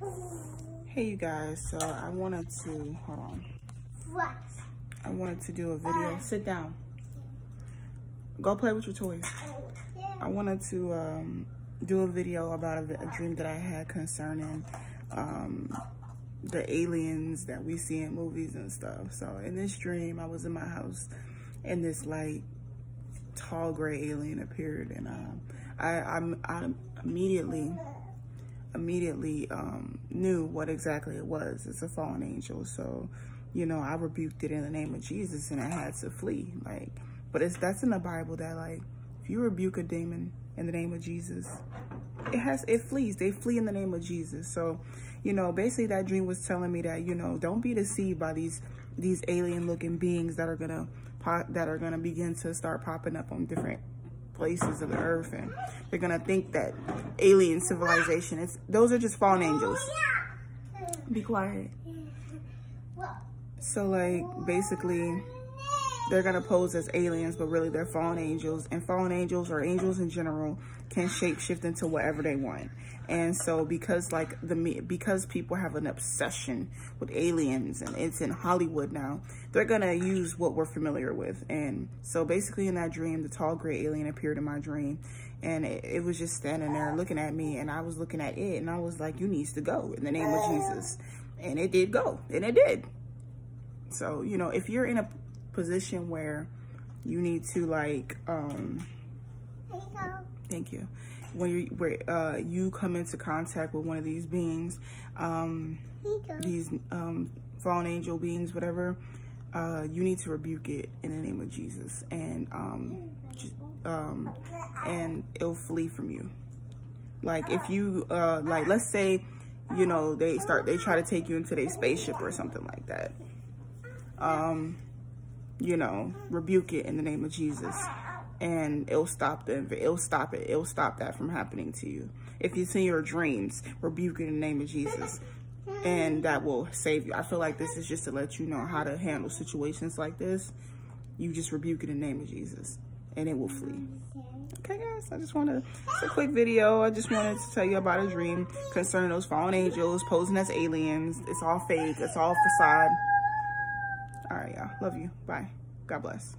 Hey you guys, so I wanted to, hold on. What? I wanted to do a video. Sit down. Go play with your toys. I wanted to um, do a video about a, a, dream that I had concerning um, the aliens that we see in movies and stuff. So in this dream, I was in my house and this like tall gray alien appeared and um, I, I, I immediately immediately um, knew what exactly it was. It's a fallen angel. So, you know, I rebuked it in the name of Jesus and I had to flee. Like, but it's that's in the Bible that like, if you rebuke a demon in the name of Jesus, it has, it flees. They flee in the name of Jesus. So, you know, basically that dream was telling me that, you know, don't be deceived by these, these alien looking beings that are gonna, that are gonna begin to start popping up on different places of the earth and they're gonna think that alien civilization is those are just fallen angels. Be quiet. So like basically they're gonna pose as aliens but really they're fallen angels and fallen angels or angels in general can shape shift into whatever they want and so because like the because people have an obsession with aliens and it's in Hollywood now, they're gonna use what we're familiar with. And so basically in that dream, the tall gray alien appeared in my dream and it, it was just standing there looking at me and I was looking at it and I was like, you needs to go in the name of Jesus. And it did go and it did. So, you know, if you're in a position where you need to like, um, thank you when you where uh, you come into contact with one of these beings, um, these um, fallen angel beings, whatever, uh, you need to rebuke it in the name of Jesus, and um, um, and it'll flee from you. Like if you uh, like, let's say, you know, they start they try to take you into their spaceship or something like that. Um, you know, rebuke it in the name of Jesus. And it'll stop the it'll stop it. It'll stop that from happening to you. If you see your dreams rebuke it in the name of jesus. And that will save you. I feel like this is just to let you know how to handle situations like this. You just rebuke it in the name of jesus. And it will flee. Okay guys i just want to it's a quick video. I just wanted to tell you about a dream concerning those fallen angels posing as aliens. It's all fake. It's all facade. All right y'all. Love you. Bye god bless